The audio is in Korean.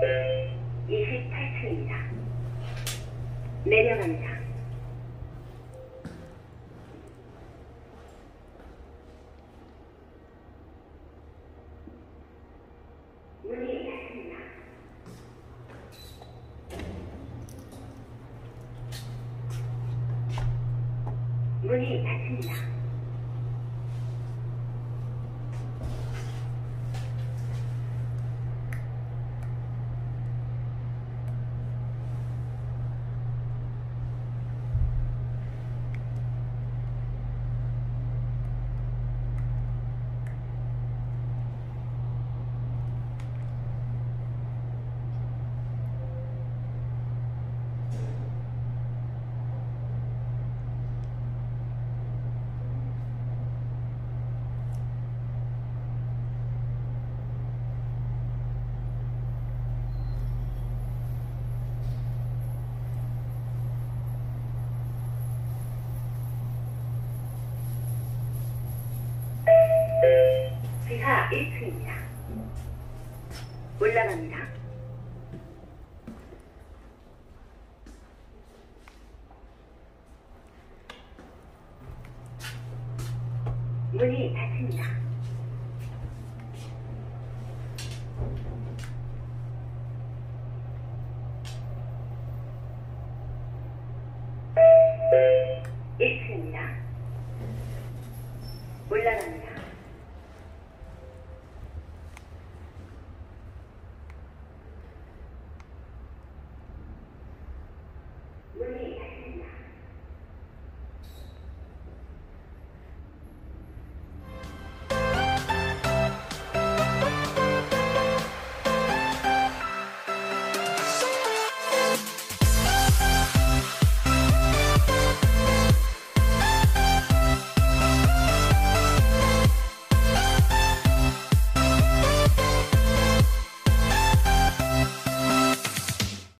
28층입니다. 내려갑니다. 문이 닫힙니다. 문이 닫힙니다. 1층입니다. 올라갑니다. 문이 닫힙니다. 일층입니다 올라갑니다.